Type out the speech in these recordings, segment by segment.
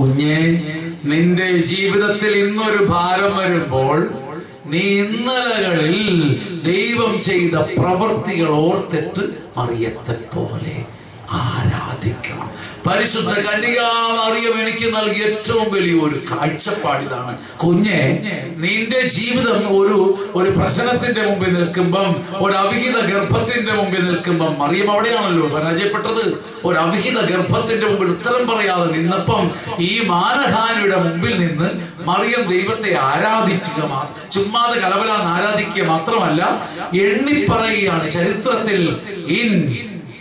കുഞ്ഞെ നിന്റെ ജീവിതത്തിൽ ഇന്നൊരു ഭാരം വരുമ്പോൾ നീ ഇന്നലകളിൽ ദൈവം ചെയ്ത പ്രവൃത്തികൾ ഓർത്തിട്ട് അറിയത്തെ പോലെ ആരാധിക്കണം പരിശുദ്ധ കന്യകാമറിയം എനിക്ക് നൽകിയ ഏറ്റവും വലിയ ഒരു കാഴ്ചപ്പാടിതാണ്. കുഞ്ഞെ നിന്റെ ജീവിതം ഒരു ഒരു പ്രശ്നത്തിന്റെ മുമ്പിൽ നിൽക്കുമ്പം ഒരു അവിഹിത ഗർഭത്തിന്റെ മുമ്പിൽ നിൽക്കുമ്പം മറിയം അവിടെയാണല്ലോ പരാജയപ്പെട്ടത്. ഒരു അവിഹിത ഗർഭത്തിന്റെ മുമ്പിൽ ഉത്തരം പറയാതെ നിന്നപ്പം ഈ മാനഹാനിയുടെ മുമ്പിൽ നിന്ന് മറിയം ദൈവത്തെ ആരാധിക്കുക ചുമ്മാതെ കലവലാന്ന് ആരാധിക്കുക മാത്രമല്ല എണ്ണിപ്പറയുകയാണ് ചരിത്രത്തിൽ. In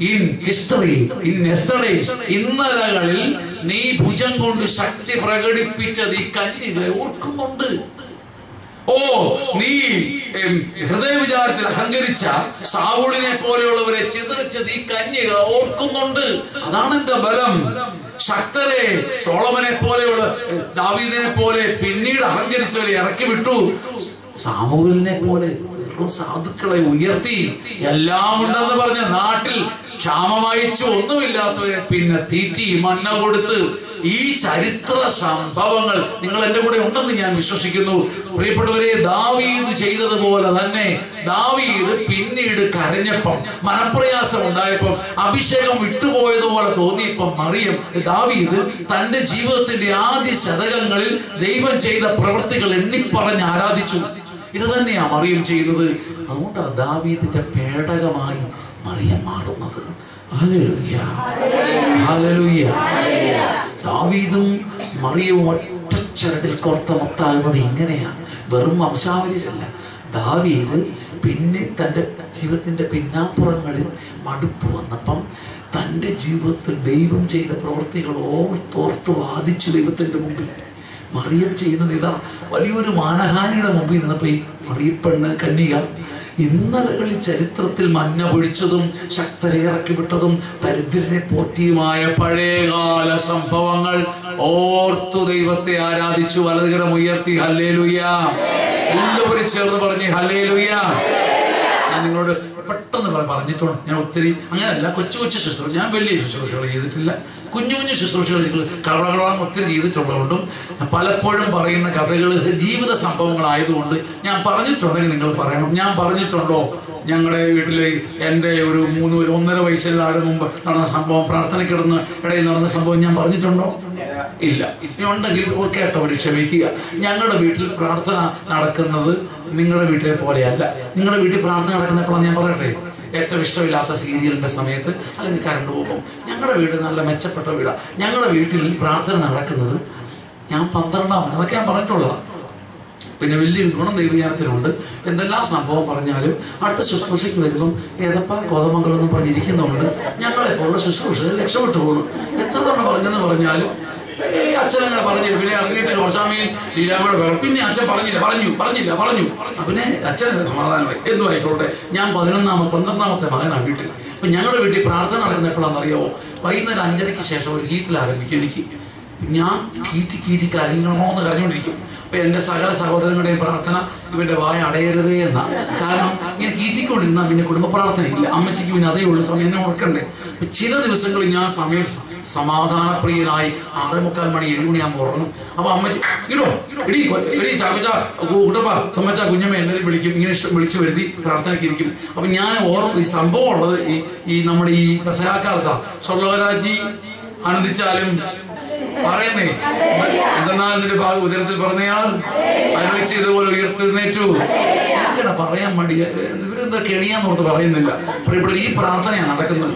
in history in yesterdays ഇന്നലകളിൽ നീ ഭുജം കൊണ്ട് ശക്തി പ്രകടിപ്പിച്ചത് ഈ കന്യകളെ ഓർക്കുന്നുണ്ട്. ഓ നീ ഹൃദയ വിചാരത്തിൽ അഹങ്കരിച്ച സാവൂളിനെ പോലെയുള്ളവരെ ചിതറിച്ചത് ഈ കന്യക ഓർക്കുന്നുണ്ട്. അതാണ് എന്റെ ബലം. ശക്തരെ സോളമനെ പോലെയുള്ള ദാവീദിനെ പോലെ പിന്നീട് അഹങ്കരിച്ചവരെ ഇറക്കി വിട്ടു. സാമൂഹലിനെ പോലെ സാധുക്കളെ ഉയർത്തി. എല്ലാം ഉണ്ടെന്ന് പറഞ്ഞ നാട്ടിൽ ക്ഷാമ വായിച്ചു ഒന്നുമില്ലാത്തവരെ പിന്നെ തീറ്റി മണ്ണ കൊടുത്ത് ഈ ചരിത്ര സംഭവങ്ങൾ നിങ്ങൾ എന്റെ കൂടെ ഉണ്ടെന്ന് ഞാൻ വിശ്വസിക്കുന്നു. പ്രിയപ്പെട്ടവരെ ദാവീദ് ചെയ്തതുപോലെ തന്നെ ദാവീദ് പിന്നീട് കരഞ്ഞപ്പം മനപ്രയാസം ഉണ്ടായപ്പം അഭിഷേകം വിട്ടുപോയതുപോലെ തോന്നിയപ്പം മറിയം ദാവീദ് തന്റെ ജീവിതത്തിന്റെ ആദ്യ ശതകങ്ങളിൽ ദൈവം ചെയ്ത പ്രവൃത്തികൾ എണ്ണിപ്പറഞ്ഞ് ആരാധിച്ചു. ഇത് തന്നെയാ മറിയം ചെയ്യുന്നത് അതുകൊണ്ടാണ് ദാവീദിന്റെ പേടകമായി മറിയം മാറുന്നത്. ദാവീദും മറിയവും ഒറ്റച്ചരടിൽ കോർത്ത മൊത്താകുന്നത് ഇങ്ങനെയാ. വെറും വംശാവലിയല്ല. ദാവീദ് പിന്നെ തന്റെ ജീവിതത്തിന്റെ പിന്നാപ്പുറങ്ങളിൽ മടുപ്പ് വന്നപ്പം തന്റെ ജീവിതത്തിൽ ദൈവം ചെയ്ത പ്രവൃത്തികൾ ഓർത്തോർത്ത് വാദിച്ചു ദൈവത്തിന്റെ മുമ്പിൽ. മറിയം ചെയ്യുന്നത് ഇതാ വലിയൊരു മാനഹാനിയുടെ മുമ്പിൽ നിന്നപ്പോ ഈ മറിയപ്പെണ്ണ് കന്യക ഇന്നലകളിൽ ചരിത്രത്തിൽ മഞ്ഞ പൊഴിച്ചതും ശക്തരെ ഇറക്കി വിട്ടതും ദരിദ്രനെ പോറ്റിയുമായ പഴയകാല സംഭവങ്ങൾ ഓർത്തു ദൈവത്തെ ആരാധിച്ചു വലതുകരം ഉയർത്തി ഹല്ലേലുയ്യ എല്ലാവരും ചേർന്ന് പറഞ്ഞ് ഹല്ലേലുയ്യ ഞാൻ നിങ്ങളോട് പെട്ടെന്ന് പറ- പറഞ്ഞിട്ടുണ്ട്. ഞാൻ ഒത്തിരി അങ്ങനെയല്ല കൊച്ചു കൊച്ചു ശുശ്രൂഷ ഞാൻ വലിയ ശുശ്രൂഷകൾ ചെയ്തിട്ടില്ല. കുഞ്ഞു കുഞ്ഞു ശുശ്രൂഷകൾ കളകളാണ് ഒത്തിരി ചെയ്തിട്ടുള്ളതുകൊണ്ടും പലപ്പോഴും പറയുന്ന കഥകൾ ജീവിത സംഭവങ്ങളായതുകൊണ്ട് ഞാൻ പറഞ്ഞിട്ടുണ്ടെങ്കിൽ നിങ്ങൾ പറയണം. ഞാൻ പറഞ്ഞിട്ടുണ്ടോ? ഞങ്ങളുടെ വീട്ടിലെ എന്റെ ഒരു മൂന്ന് ഒരു ഒന്നര വയസ്സിൽ ആട് മുമ്പ് നടന്ന സംഭവം പ്രാർത്ഥനക്കിടന്ന് ഇടയിൽ നടന്ന സംഭവം ഞാൻ പറഞ്ഞിട്ടുണ്ടോ? ഇല്ല. ഉണ്ടെങ്കിൽ കേട്ടവർ ക്ഷമിക്കുക. ഞങ്ങളുടെ വീട്ടിൽ പ്രാർത്ഥന നടക്കുന്നത് നിങ്ങളുടെ വീട്ടിലെ പോലെയല്ല. നിങ്ങളുടെ വീട്ടിൽ പ്രാർത്ഥന നടക്കുന്നപ്പോഴാണ് ഞാൻ പറയട്ടെ? ഏറ്റവും ഇഷ്ടമില്ലാത്ത സീരിയലിന്റെ സമയത്ത് അല്ലെങ്കിൽ കറണ്ട് പോകും. ഞങ്ങളുടെ വീട് നല്ല മെച്ചപ്പെട്ട വീടാണ് ഞങ്ങളുടെ വീട്ടിൽ പ്രാർത്ഥന നടക്കുന്നത് ഞാൻ പന്ത്രണ്ടാമത് അതൊക്കെ ഞാൻ പറഞ്ഞിട്ടുള്ളതാണ് പിന്നെ വലിയൊരു ഗുണം ദൈവയാനത്തിനുണ്ട് എന്തെല്ലാം സംഭവം പറഞ്ഞാലും അടുത്ത ശുശ്രൂഷയ്ക്ക് വരുമ്പം ഏതപ്പ കോതമംഗലം എന്ന് പറഞ്ഞിരിക്കുന്നുണ്ട് ഞങ്ങളെപ്പോലുള്ള ശുശ്രൂഷ രക്ഷപ്പെട്ടു പോകുന്നു. എത്ര തവണ പറഞ്ഞെന്ന് പറഞ്ഞാലും അച്ഛൻ അങ്ങനെ പറഞ്ഞില്ല. പിന്നെ ഇറങ്ങിയിട്ട് ഗോസ്വാമി ലീലാമ്പുഴ വേണം പിന്നെ അച്ഛൻ പറഞ്ഞില്ല. പറഞ്ഞു പറഞ്ഞില്ല പറഞ്ഞു. പിന്നെ അച്ഛൻ സമാധാനമായി എന്തു ആയിക്കോട്ടെ? ഞാൻ പതിനൊന്നാമത്തെ പന്ത്രണ്ടാമത്തെ മകനാണ് വീട്ടിൽ. അപ്പൊ ഞങ്ങളുടെ വീട്ടിൽ പ്രാർത്ഥന നടക്കുന്ന എപ്പോഴാണെന്നറിയാമോ വൈകുന്നേരം അഞ്ചരയ്ക്ക് ശേഷം ഒരു ഹീറ്റിൽ ആരംഭിക്കും എനിക്ക്. ഞാൻ കീറ്റി കീറ്റി കരയണമോന്ന് കരഞ്ഞുകൊണ്ടിരിക്കും. അപ്പൊ എന്റെ സകല സഹോദരങ്ങളുടെയും പ്രാർത്ഥന ഇവന്റെ വായ അടയരുതേ എന്ന. കാരണം ഇങ്ങനെ കീറ്റിക്കൊണ്ടിരുന്ന പിന്നെ കുടുംബ പ്രാർത്ഥനയില്ല. അമ്മച്ചിക്ക് പിന്നെ അതേ ഉള്ള സമയം. എന്നെ ഓർക്കണ്ടേ? ചില ദിവസങ്ങളിൽ ഞാൻ സമയം സമാധാനപ്രിയനായി ആറേ മുക്കാൽ മണി ഏഴ് മണിയാകുമ്പോൾ ഉറങ്ങും. അപ്പൊ അമ്മച്ചി ഇടോ ഇടി തമ്മച്ച കുഞ്ഞമ്മ എല്ലാവരും വിളിക്കും. ഇങ്ങനെ ഇഷ്ടം വിളിച്ചു വരുത്തി പ്രാർത്ഥനയ്ക്ക് ഇരിക്കും. അപ്പൊ ഞാൻ ഓർമ്മ ഈ സംഭവം ഉള്ളത് ഈ ഈ നമ്മുടെ ഈ പ്രസംഗക്കാലത്താ സ്വർണവരാജ്ഞി ആനന്ദിച്ചാലും പറയുന്നേ. എന്തെന്നാൽ നിന്റെ ഭാഗം ഉദരത്തിൽ പറഞ്ഞയാൾ അരുളി ചെയ്തപോലെ ഉയർത്തുന്നേറ്റു ഇങ്ങനെ പറയാൻ മടി ഇവരെന്താ കെണിയാന്ന് ഓർത്ത് പറയുന്നില്ല. ഇവിടെ ഈ പ്രാർത്ഥനയാണ് നടക്കുന്നത്.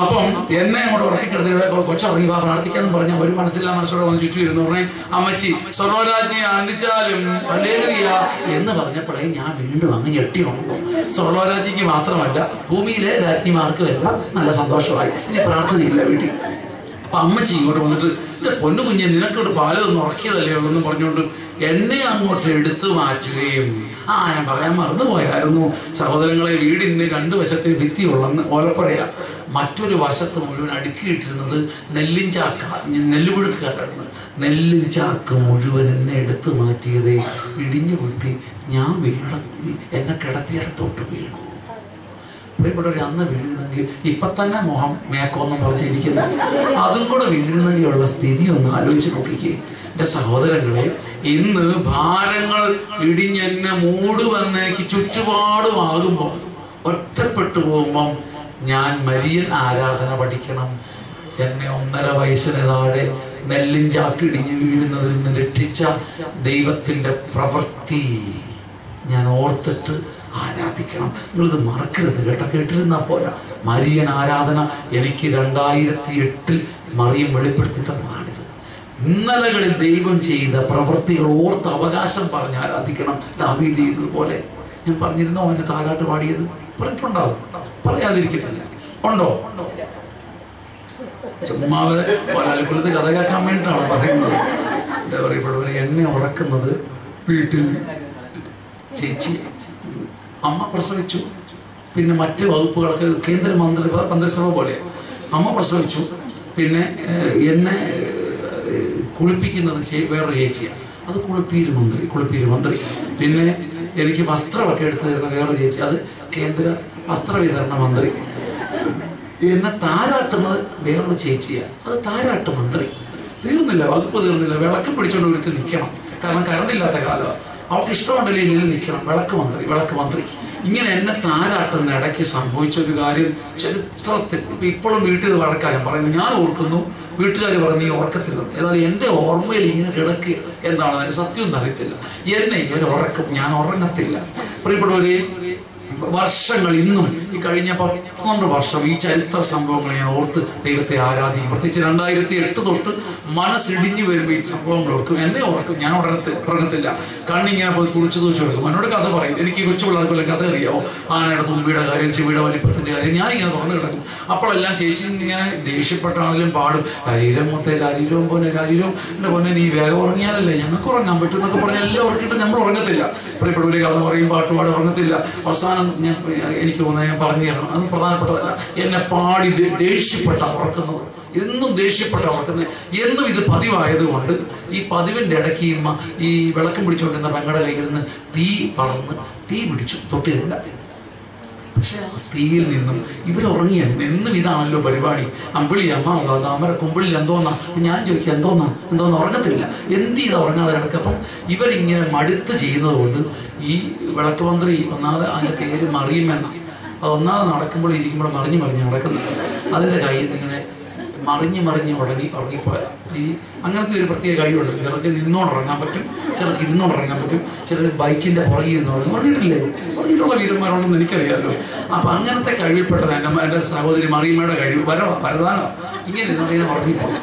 അപ്പം എന്നെ അങ്ങോട്ട് ഉറക്കിക്കിടത്തി കൊച്ചുറങ്ങി വാ പ്രാർത്ഥിക്കാന്ന് പറഞ്ഞ ഒരു മനസ്സില്ലാ മനസ്സോടെ വന്ന് ചുറ്റും ഇരുന്ന് പറഞ്ഞേ അമ്മച്ചി സ്വർണരാജ്ഞിയെ ആണ്ടിച്ചാലും അല്ലേലുയ്യ എന്ന് പറഞ്ഞപ്പോഴേ ഞാൻ വീണ്ടും അങ്ങ് ഞെട്ടി ഉണർന്നു. സ്വർണോരാജ്ഞിക്ക് മാത്രമല്ല ഭൂമിയിലെ രാജ്ഞിമാർക്കും എല്ലാം നല്ല സന്തോഷമായി. ഇനി പ്രാർത്ഥനയില്ല വീട്ടിൽ. അപ്പൊ അമ്മച്ചി ഇങ്ങോട്ട് വന്നിട്ട് എന്റെ പൊന്നു കുഞ്ഞെ നിനക്കോട് പാലൊന്നും തന്നു ഉറക്കിയതല്ലേ ഉള്ളൂ എന്ന് പറഞ്ഞുകൊണ്ട് എന്നെ അങ്ങോട്ട് എടുത്തു മാറ്റുകയും. ആ ഞാൻ പറയാൻ മറന്നുപോയായിരുന്നു സഹോദരങ്ങളെ വീടിന് രണ്ടു വശത്തെ ഭിത്തി ഉള്ളെന്ന് ഓലപ്പുഴയ മറ്റൊരു വശത്ത് മുഴുവൻ അടുക്കിയിട്ടിരുന്നത് നെല്ലിഞ്ചാക്ക നെല്ല് നെല്ലുപുഴുക്കാരായിരുന്നു നെല്ലിഞ്ചാക്ക് മുഴുവൻ എന്നെ എടുത്തു മാറ്റിയതേ ഇടിഞ്ഞു കുത്തി ഞാൻ വീണ എന്നെ കിടത്തിയിടത്തോട്ട് വീണു പ്രിയപ്പെട്ടവർ അന്ന് വീഴുന്നെങ്കിൽ ഇപ്പൊ തന്നെ മോഹം മേക്കോന്നും പറഞ്ഞിരിക്കുന്നത് അതും കൂടെ വീഴുന്നെങ്കിലുള്ള സ്ഥിതി ഒന്ന് ആലോചിച്ച് നോക്കിക്കേ. എന്റെ സഹോദരങ്ങളെ ഇന്ന് ഭാരങ്ങൾ ഇടിഞ്ഞെന്നെ മൂടുവന്ന് എനിക്ക് ചുറ്റുപാടുമാകുമ്പോൾ ഒറ്റപ്പെട്ടു പോകുമ്പം ഞാൻ മരിയൻ ആരാധന പഠിക്കണം. എന്നെ ഒന്നര വയസ്സിന് താഴെ നെല്ലും ചാക്കിടിഞ്ഞ് വീഴുന്നതിൽ നിന്ന് രക്ഷിച്ച ദൈവത്തിന്റെ പ്രവൃത്തി ഞാൻ ഓർത്തിട്ട് ആരാധിക്കണം? നിങ്ങളിത് മറക്കരുത് കേട്ടോ. കേട്ടിരുന്നാ പോരാ. മരിയൻ ആരാധന എനിക്ക് രണ്ടായിരത്തി എട്ടിൽ മറിയം വെളിപ്പെടുത്തി തന്നാണിത് ഇന്നലകളിൽ ദൈവം ചെയ്ത പ്രവൃത്തികൾ ഓർത്ത് അവകാശം പറഞ്ഞ് ആരാധിക്കണം ദാവീദ് ചെയ്തതുപോലെ. ഞാൻ പറഞ്ഞിരുന്നോ അവന്റെ താരാട്ട് പാടിയത്? പറഞ്ഞിട്ടുണ്ടാവും. പറയാതിരിക്കുന്നില്ല ഉണ്ടോ? ചുമ്മാതെ ഒരാൾക്കുള്ളത് കഥ കേൾക്കാൻ വേണ്ടിയിട്ടാണ് പറയുന്നത്. എന്താ പറയപ്പെടുന്നത് എന്നെ ഉറക്കുന്നത് വീട്ടിൽ ചേച്ചി അമ്മ പ്രസവിച്ചു. പിന്നെ മറ്റ് വകുപ്പുകളൊക്കെ കേന്ദ്ര കേന്ദ്രമന്ത്രി മന്ത്രിസഭ പോലെ. അമ്മ പ്രസവിച്ചു. പിന്നെ എന്നെ കുളിപ്പിക്കുന്നത് വേറൊരു ചേച്ചിയാണ് അത് കുളിപ്പീര് മന്ത്രി കുളിപ്പീര് മന്ത്രി. പിന്നെ എനിക്ക് വസ്ത്രമൊക്കെ എടുത്തു തരുന്ന വേറൊരു ചേച്ചി അത് കേന്ദ്ര വസ്ത്രവിതരണ മന്ത്രി. എന്നെ താരാട്ടുന്നത് വേറൊരു ചേച്ചിയാണ് അത് താരാട്ട് മന്ത്രി. തീർന്നില്ല വകുപ്പ് തീർന്നില്ല. വിളക്കം പിടിച്ചുകൊണ്ട് ഒരുത്തി നിൽക്കണം കാരണം കറണ്ടില്ലാത്ത കാലമാണ് അവർക്ക് ഇഷ്ടമുണ്ടല്ലേ ഇങ്ങനെ നിൽക്കണം? വിളക്ക് മന്ത്രി വിളക്ക് മന്ത്രി. ഇങ്ങനെ എന്നെ താരാട്ടുന്ന ഇടയ്ക്ക് സംഭവിച്ച ഒരു കാര്യം ചരിത്രത്തിൽ. ഇപ്പൊ ഇപ്പോഴും വീട്ടിൽ വഴക്കാൻ ഞാൻ പറയുന്നു. ഞാൻ ഓർക്കുന്നു വീട്ടുകാർ പറഞ്ഞു നീ ഉറക്കത്തില്ല എന്നാൽ എന്റെ ഓർമ്മയിൽ ഇങ്ങനെ കിടക്കുക എന്താണ് അതിന് സത്യം അറിയത്തില്ല. എന്നെ ഇവർ ഉറക്കം ഞാൻ ഉറങ്ങത്തില്ല. പ്രിയപ്പെട്ടവരെ വർഷങ്ങൾ ഇന്നും ഈ കഴിഞ്ഞ പന്ത്രണ്ട് വർഷം ഈ ചരിത്ര സംഭവങ്ങൾ ഞാൻ ഓർത്ത് ദൈവത്തെ ആരാധിക്കും. പ്രത്യേകിച്ച് രണ്ടായിരത്തി എട്ട് തൊട്ട് മനസ്സിടിഞ്ഞു വരുമ്പോൾ ഈ സംഭവങ്ങൾ ഓർക്കും. എന്നെ ഓർക്കും. ഞാൻ ഉറങ്ങത്തില്ല ഉറങ്ങത്തില്ല. കണ്ണിങ്ങനെ പോയി തുറിച്ചു തുറിച്ചു കൊടുക്കും. എന്നോട് കഥ പറയും. എനിക്ക് കൊച്ചു പിള്ളേർക്കുള്ള കഥ അറിയാമോ ആനയുടെ തുമ്പിയുടെ കാര്യം ചെവിയുടെ വലിപ്പത്തിന്റെ കാര്യം. ഞാൻ ഇങ്ങനെ തുറന്നു കിടക്കും. അപ്പോഴെല്ലാം ചേച്ചി ഇങ്ങനെ ദേഷ്യപ്പെട്ടാണെങ്കിലും പാടും. ശരീരം മൊത്തം ശരീരവും പോലെ ശരീരവും എന്റെ പൊന്നെ നീ വേഗം ഉറങ്ങിയാലല്ലേ? ഞങ്ങൾക്ക് ഉറങ്ങാൻ പറ്റും എന്നൊക്കെ പറഞ്ഞാൽ എല്ലാം ഉറങ്ങിയിട്ട് നമ്മൾ ഉറങ്ങത്തില്ല. പ്രിയപ്പെട്ടവരെ കഥ പറയും പാട്ടുപാട് ഉറങ്ങത്തില്ല. അവസാനം ഞാൻ എനിക്ക് തോന്നുന്നത് ഞാൻ പറഞ്ഞു തരണം. അത് പ്രധാനപ്പെട്ടതല്ല. എന്നെ പാടി ദേഷ്യപ്പെട്ട ഉറക്കുന്നത്. എന്നും ദേഷ്യപ്പെട്ട ഉറക്കുന്നത്. എന്നും ഇത് പതിവായതുകൊണ്ട് ഈ പതിവിന്റെ ഇടയ്ക്ക് ഈ വിളക്കം പിടിച്ചുകൊണ്ടിരുന്ന പെങ്ങളുടെ നിന്ന് തീ പറന്ന് തീ പിടിച്ചു. തൊട്ടില്ല പക്ഷെ ആ തീയിൽ നിന്നും ഇവരുറങ്ങിയായിരുന്നു എന്നും ഇതാണല്ലോ പരിപാടി. അമ്പിളി അമ്മ താമര കുമ്പിളിൽ എന്തോന്നാ? ഞാൻ ചോദിക്കുക എന്തോന്നാ? എന്തോന്ന് ഉറങ്ങത്തില്ല. എന്ത് ചെയ്താ ഉറങ്ങാതെ കിടക്കുക? അപ്പം ഇവരിങ്ങനെ മടുത്ത് ചെയ്യുന്നത് കൊണ്ട് ഈ വിളക്ക് മന്ത്രി ഒന്നാമത് അതിന്റെ പേര് മറിയുമെന്ന. അത് ഒന്നാമത് നടക്കുമ്പോൾ ഇരിക്കുമ്പോൾ മറിഞ്ഞ് മറിഞ്ഞ് നടക്കുന്നു. അതിന്റെ കയ്യിൽ നിന്ന് മറിഞ്ഞ് മറിഞ്ഞ് ഉടങ്ങി ഉറങ്ങിപ്പോയ. ഈ അങ്ങനത്തെ ഒരു പ്രത്യേക കഴിവുണ്ട്. ചിലർക്ക് നിന്നോണ്ട് ഉറങ്ങാൻ പറ്റും. ചിലർക്ക് ഇരുന്നോണ്ട് ഉറങ്ങാൻ പറ്റും. ചിലർക്ക് ബൈക്കിന്റെ പുറകിൽ നിന്ന് ഉറങ്ങും. ഉറങ്ങിയിട്ടില്ലേ? ഉറങ്ങിയിട്ടുള്ള വീരന്മാരുണ്ടെന്ന് എനിക്കറിയാമല്ലോ അപ്പൊ അങ്ങനത്തെ കഴിവിൽപ്പെട്ടത് എന്റെ എന്റെ സഹോദരി മറിയമ്മയുടെ കഴിവ് വരവ വരതാനോ ഇങ്ങനെ ഇങ്ങനെ ഉറങ്ങിപ്പോയി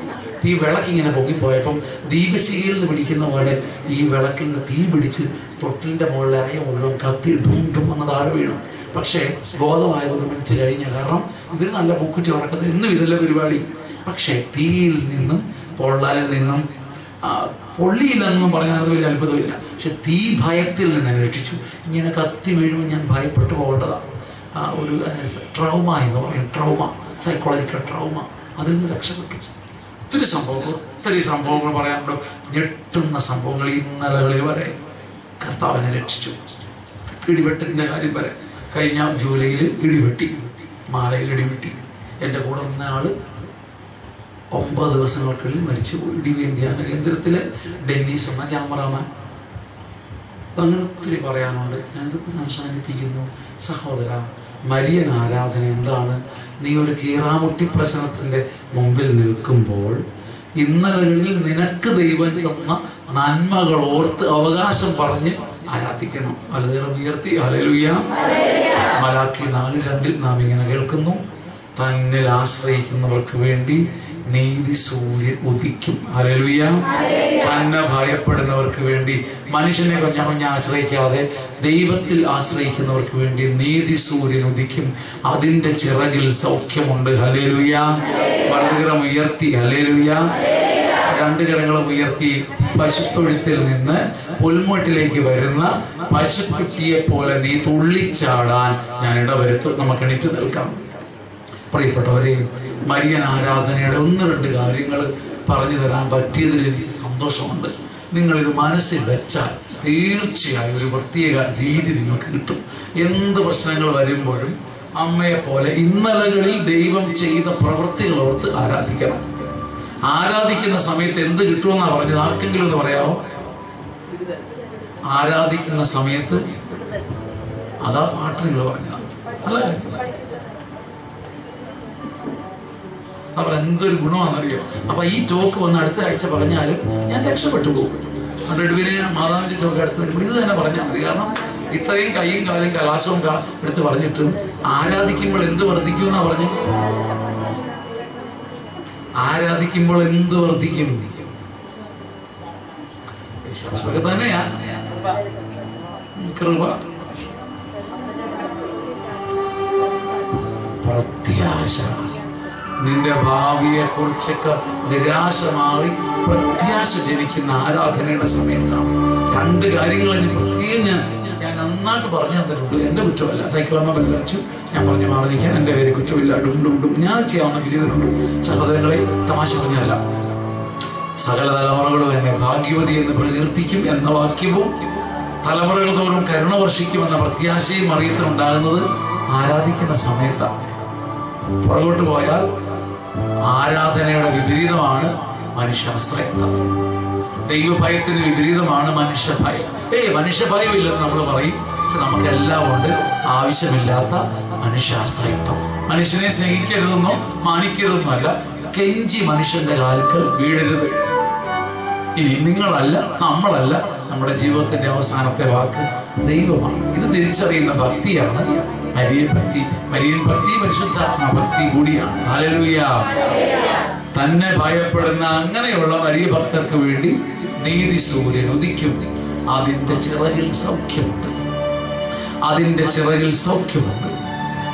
ഈ വിളക്കിങ്ങനെ പൊങ്ങിപ്പോയപ്പം ദീപശികയിൽ നിന്ന് പിടിക്കുന്ന പോലെ ഈ വിളക്കിൽ നിന്ന് തീ പിടിച്ച് തൊട്ടിലിന്റെ മുകളിലായ മുഴുവൻ കത്തി ഡും ഡും എന്ന് താഴെ വീണു. പക്ഷേ ബോധമായത് ഒരു മിനിറ്റ് കഴിഞ്ഞ കാരണം ഇവർ നല്ല പൊക്കുറ്റി ചോറക്കുന്നത് എന്നും ഇതല്ല പരിപാടി? പക്ഷേ തീയിൽ നിന്നും പൊള്ളലിൽ നിന്നും പൊള്ളിയില്ലെന്നും പറഞ്ഞാൽ അത് വലിയ അത്ഭുതമില്ല. പക്ഷെ തീ ഭയത്തിൽ നിന്ന് എന്നെ രക്ഷിച്ചു. ഇങ്ങനെ കത്തി വീഴുമ്പോൾ ഞാൻ ഭയപ്പെട്ടു പോകേണ്ടതാണ് ആ, ഒരു ട്രൗമ എന്ന് പറയും. ട്രൗമ സൈക്കോളജിക്കൽ ട്രൗമ അതിൽ നിന്ന് രക്ഷപ്പെട്ടു ഒത്തിരി സംഭവങ്ങൾ ഒത്തിരി സംഭവങ്ങൾ പറയാനുണ്ടോ. ഞെട്ടുന്ന സംഭവങ്ങൾ ഇന്നലകളിൽ വരെ കർത്താവിനെ രക്ഷിച്ചു. ഇടിവെട്ടിന്റെ കാര്യം വരെ. കഴിഞ്ഞ ജൂലൈയിൽ ഇടിവെട്ടി. മാലയിൽ ഇടിവെട്ടി. എന്റെ കൂടെ നിന്ന ആൾ ഒമ്പത് ദിവസങ്ങൾക്കുള്ളിൽ മരിച്ചുപോയി ദിവ്യ ധ്യാന കേന്ദ്രത്തിലെ ഡെന്നീസ് എന്ന ക്യാമറാമാൻ. അങ്ങനെ ഒത്തിരി പറയാനുണ്ട്. ഞാനിത് അവസാനിപ്പിക്കുന്നു. സഹോദര മരിയൻ ആരാധന എന്താണ്? നീ ഒരു കീറാമുട്ടി പ്രശ്നത്തിന്റെ മുമ്പിൽ നിൽക്കുമ്പോൾ ഇന്നലകളിൽ നിനക്ക് ദൈവം ചെന്ന നന്മകൾ ഓർത്ത് അവകാശം പറഞ്ഞ് ആരാധിക്കണം. അലതേറെ ഉയർത്തി. അലലുയ മലാക്കി നാല് രണ്ടിൽ നാം ഇങ്ങനെ കേൾക്കുന്നു. തന്നിൽ ആശ്രയിക്കുന്നവർക്ക് വേണ്ടി നീതി സൂര്യൻ ഉദിക്കും. അലലുയ തന്നെ ഭയപ്പെടുന്നവർക്ക് വേണ്ടി മനുഷ്യനെ കൊഞ്ഞ കൊഞ്ഞ ആശ്രയിക്കാതെ ദൈവത്തിൽ ആശ്രയിക്കുന്നവർക്ക് വേണ്ടി നീതി സൂര്യൻ ഉദിക്കും. അതിന്റെ ചിറകിൽ സൗഖ്യമുണ്ട്. ഹലേലുയ വലതുകരം ഉയർത്തി. ഹലേലുയ രണ്ട് കരങ്ങളും ഉയർത്തി പശുത്തൊഴുത്തിൽ നിന്ന് പുൽമുട്ടിലേക്ക് വരുന്ന പശുക്കുട്ടിയെ പോലെ നീ തുള്ളിച്ചാടാൻ ഞാൻ ഇടവരുത്തും. നമുക്ക് എണീറ്റ് നിൽക്കാം. പ്രിയപ്പെട്ടവരെ മരിയൻ ആരാധനയുടെ ഒന്ന് രണ്ട് കാര്യങ്ങൾ പറഞ്ഞു തരാൻ പറ്റിയതിൽ എനിക്ക് സന്തോഷമുണ്ട്. നിങ്ങളിത് മനസ്സിൽ വെച്ചാൽ തീർച്ചയായും ഒരു പ്രത്യേക രീതി നിങ്ങൾക്ക് കിട്ടും. എന്ത് പ്രശ്നങ്ങൾ വരുമ്പോഴും അമ്മയെ പോലെ ഇന്നലകളിൽ ദൈവം ചെയ്ത പ്രവൃത്തികൾ ഓർത്ത് ആരാധിക്കണം. ആരാധിക്കുന്ന സമയത്ത് എന്ത് കിട്ടുമെന്നാ പറഞ്ഞത് ആർക്കെങ്കിലും ഒന്ന് പറയാമോ ആരാധിക്കുന്ന സമയത്ത് അതാ പാട്ട് നിങ്ങൾ പറഞ്ഞതാണ് നല്ല അവർ എന്തൊരു ഗുണമാണെന്നറിയോ? അപ്പൊ ഈ ടോക്ക് വന്ന് അടുത്ത ആഴ്ച പറഞ്ഞാലും ഞാൻ രക്ഷപ്പെട്ടു പോകും. എടുവിനെ മാതാവിന്റെ ടോക്ക് അടുത്ത് വരുമ്പോൾ ഇത് തന്നെ പറഞ്ഞാൽ മതി. കാരണം ഇത്രയും കൈയും കാലും കലാശവും എടുത്ത് പറഞ്ഞിട്ടും ആരാധിക്കുമ്പോൾ എന്ത് വർദ്ധിക്കും എന്നാ പറഞ്ഞു? ആരാധിക്കുമ്പോൾ എന്ത് വർദ്ധിക്കും? വിശ്വാസമൊക്കെ തന്നെയാ. കൃപ. പ്രത്യാശ. നിന്റെ ഭാവിയെ കുറിച്ചൊക്കെ നിരാശ മാറി പ്രത്യാശ ജനിക്കുന്ന ആരാധനയുടെ സമയത്താണ്. രണ്ട് കാര്യങ്ങൾ എനിക്ക് പ്രത്യേകം ഞാൻ ഞാൻ നന്നായിട്ട് പറഞ്ഞു തന്നിട്ടുണ്ട്. എന്റെ കുറ്റമല്ല. സൈക്കിളമ്മ ബലച്ചു ഞാൻ പറഞ്ഞു മാറി നിൽക്കാൻ എന്റെ പേര് കുറ്റമില്ല. ഡും ഡും ഞാൻ ചെയ്യാവുന്ന ചെയ്തിട്ടുണ്ട് സഹോദരങ്ങളെ തമാശ പറഞ്ഞല്ല സകല തലമുറകളും എന്നെ ഭാഗ്യവതി എന്ന് പ്രകീർത്തിക്കും എന്ന വാക്യവും തലമുറകൾ തോറും കരുണ വർഷിക്കും എന്ന പ്രത്യാശയും അറിയത്തിനുണ്ടാകുന്നത് ആരാധിക്കുന്ന സമയത്താണ്. പുറകോട്ട് പോയാൽ ആരാധനയുടെ വിപരീതമാണ് മനുഷ്യാശ്രയത്വം ദൈവഭയത്തിന് വിപരീതമാണ് മനുഷ്യഭയം. ഏയ് മനുഷ്യഭയം ഇല്ലെന്ന് നമ്മൾ പറയും നമുക്കെല്ലാം ഉണ്ട്. ആവശ്യമില്ലാത്ത മനുഷ്യാശ്രയത്വം മനുഷ്യനെ സ്നേഹിക്കരുതെന്നോ മാനിക്കരുതെന്നല്ല കെഞ്ചി മനുഷ്യന്റെ കാലുക്കൾ വീഴരുത്. ഇനി നിങ്ങളല്ല നമ്മളല്ല നമ്മുടെ ജീവിതത്തിന്റെ അവസാനത്തെ വാക്ക് ദൈവമാണ്. ഇത് തിരിച്ചറിയുന്ന ഭക്തിയാണ് മരിയൻ ഭക്തി മരിയൻ ഭക്തി പരിശുദ്ധാത്മ ഭക്തി കൂടിയാണ്. ഹല്ലേലൂയ. തന്നെ ഭയപ്പെടുന്ന അങ്ങനെയുള്ള മരിയ ഭക്തർക്ക് വേണ്ടി നീതി സൂര്യൻ ഉദിക്കും അതിന്റെ ചിറകിൽ സൗഖ്യമുണ്ട്. അതിന്റെ ചിറകിൽ സൗഖ്യമുണ്ട്.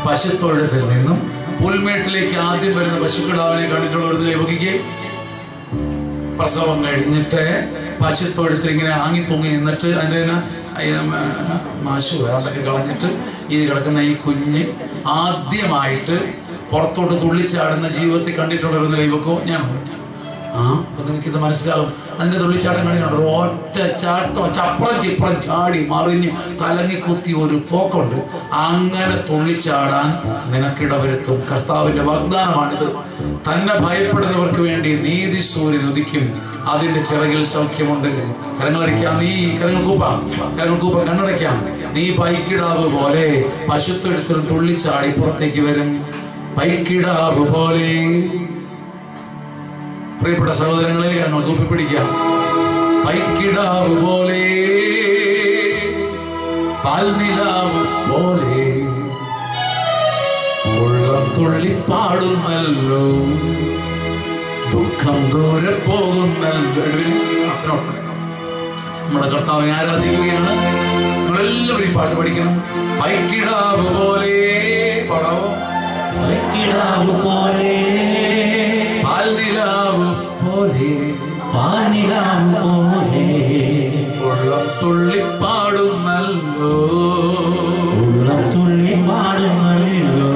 പശുത്തൊഴുത്തിൽ നിന്നും പുൽമേട്ടിലേക്ക് ആദ്യം വരുന്ന പശുക്കിടാവിനെ കണ്ടിട്ടുള്ള ഒരു യോഗിക്ക് പ്രസവം കഴിഞ്ഞിട്ട് പശുത്തൊഴുത്തിൽ ഇങ്ങനെ ആങ്ങി പൊങ്ങി നിന്നിട്ട് അതിന്റെ മാശു അതൊക്കെ കളഞ്ഞിട്ട് ഇത് കിടക്കുന്ന ഈ കുഞ്ഞ് ആദ്യമായിട്ട് പുറത്തോട്ട് തുള്ളിച്ചാടുന്ന ജീവിതത്തിൽ കണ്ടിട്ടുള്ള ഒരു ദൈവക്കോ? ഞാൻ ആ? അപ്പൊ നിനക്കിത് മനസ്സിലാവും. അതിന്റെ തുള്ളിച്ചാട്ടം കണ്ടിട്ടുണ്ട് ഒറ്റ ചാട്ടോ ചപ്രം ചിപ്രം ചാടി മറിഞ്ഞ് കലങ്ങിക്കുത്തി ഒരു പോക്കുണ്ട്. അങ്ങനെ തുള്ളിച്ചാടാൻ നിനക്കിട വരുത്തും കർത്താവിന്റെ വാഗ്ദാനമാണിത്. തന്നെ ഭയപ്പെടുന്നവർക്ക് വേണ്ടി നീതി സൂര്യൻ ഉദിക്കും. അതിന്റെ ചിറകിൽ സൗഖ്യമുണ്ട്. കരങ്ങളടിക്കാം നീ കരങ്ങൾ കൂപ്പാം. കരങ്ങൾ കൂപ്പാം. കണ്ണടയ്ക്കാം നീ പൈക്കിടാവ് പോലെ പശുത്തൊഴുത്തിൽ തുള്ളിച്ചാടി പുറത്തേക്ക് വരും. പൈക്കിടാവ് പോലെ പ്രിയപ്പെട്ട സഹോദരങ്ങളെ ഞങ്ങൾ കൂപ്പിപ്പിടിക്കാം പൈക്കിടാവ് പോലെ പാൽനിലാവ് പോലെ. ഉള്ളം തുള്ളിപ്പാടുന്നല്ലോ. ദുഃഖം ദൂരെ പോകുന്നല്ലോ. നമ്മുടെ കർത്താവിനെ ആരാധിക്കുകയാണ്. നമ്മളെല്ലാവരും ഈ പാട്ട് പഠിക്കണം. പൈക്കിടാവ് പോലെ. പടവോ? കിടാവ് പോലെ. പോലെ പാനിലാവ് പോലെ ഉള്ളം തുള്ളി പാടുന്നല്ലോ ഉള്ളം തുള്ളി പാടുന്നല്ലോ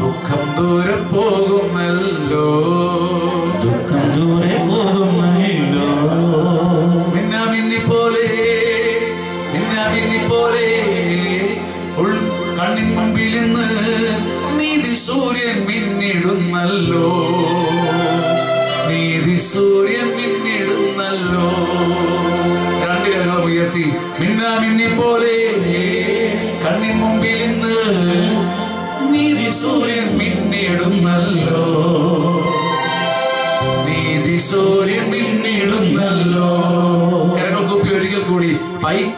ദുഃഖം ദൂരെ പോകുമല്ലോ. ദുഃഖം ദൂരെ പോകുമല്ലോ. മിന്നാമിന്നി പോലെ മിന്നാമിന്നി പോലെ ഉൾ കണ്ണിൻ മുമ്പിൽ നിന്ന് നീതി സൂര്യൻ മിന്നിടുന്നല്ലോ.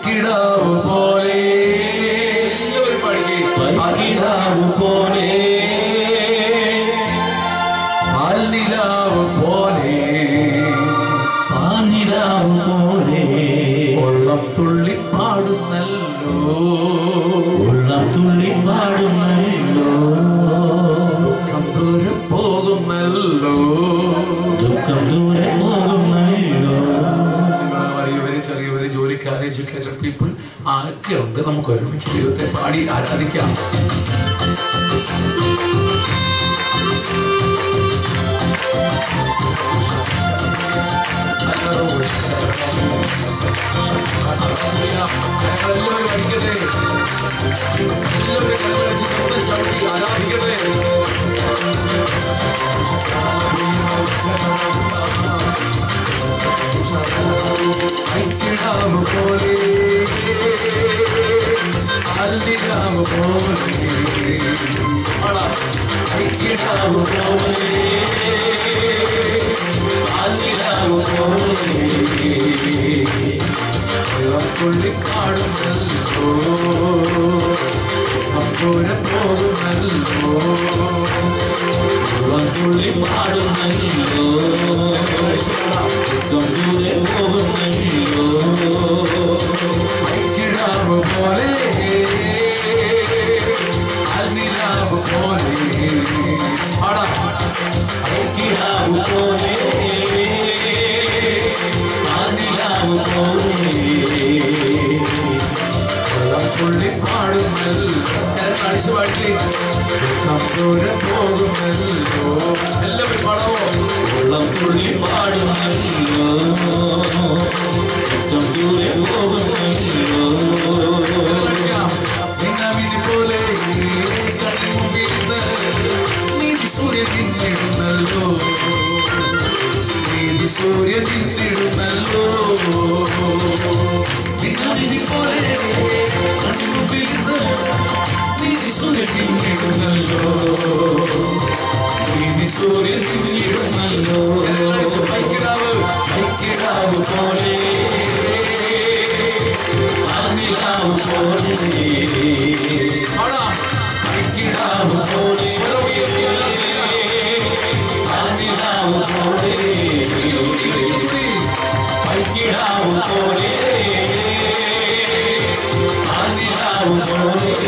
പൈക്കിടാവ് ഒക്കെ ഉണ്ട് നമുക്ക് ഒരുമിച്ച് ദൈവത്തെ പാടി ആരാധിക്കാം. എല്ലാവരും ഐക്യടാവ് പോലെ அள்ளிடாம போனே ஆனா நிக்கிடாம போனே அள்ளிடாம போனே புள்ளி காடும் തിന്നിടുന്നല്ലോ നീതി സൂര്യ തിന്നിടുന്നല്ലോ പൈക്കിടാവ് പൈക്കിടാവ് പോലെ ആദിലാവ് പോലെ പാടാം പൈക്കിടാവ് പോലെ സ്വരമുയർത്തിയ ആദിലാവ് പോലെ പൈക്കിടാവ് പോലെ ആദിലാവ് പോലെ തുള്ളി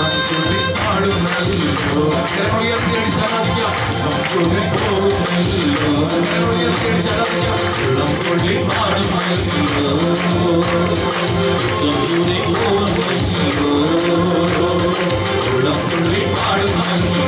പാടുന്നല്ലോ ദൂരെ പോകുന്നല്ലോ പുള്ളി പാടുന്നല്ലോ ദൂരെ പോകും കരങ്ങളടിച്ച് ദൈവത്തെ ആരാധിക്കാം പുള്ളി പാടുന്നല്ലോ കരമുയർത്തി അടിച്ച് ആരാധിക്കാം ദൂരെ പോകുന്നല്ലോ കരമുയർത്തി അടിച്ച് ആരാധിക്കാം പുള്ളി പാടുന്നല്ലോ ദൂരെ പോകുന്നല്ലോ പുള്ളി പാടുന്നല്ലോ